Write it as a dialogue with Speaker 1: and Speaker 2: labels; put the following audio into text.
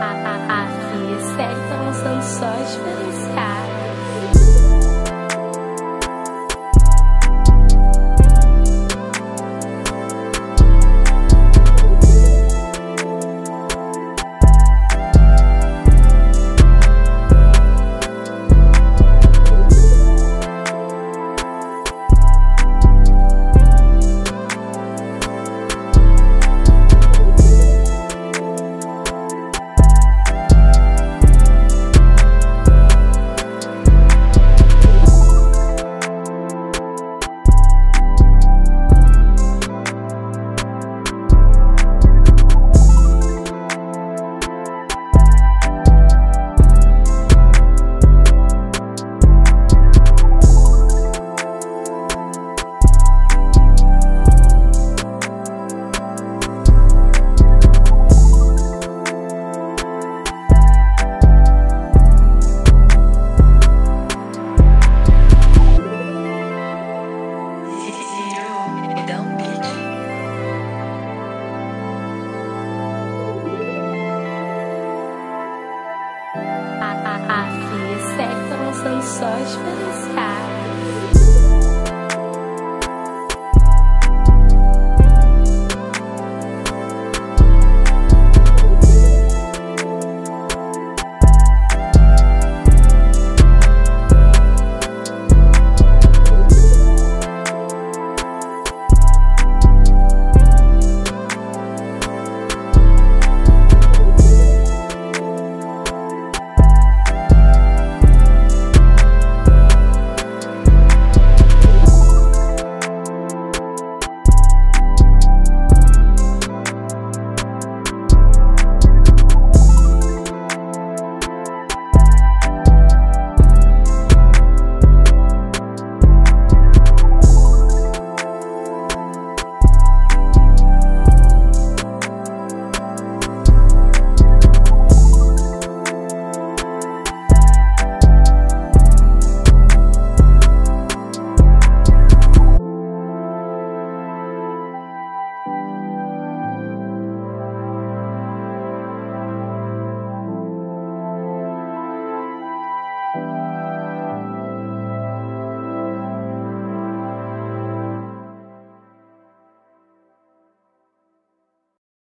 Speaker 1: A, a, a FIA 7 tá lançando só diferenciado. A, a, a tá só diferenciado.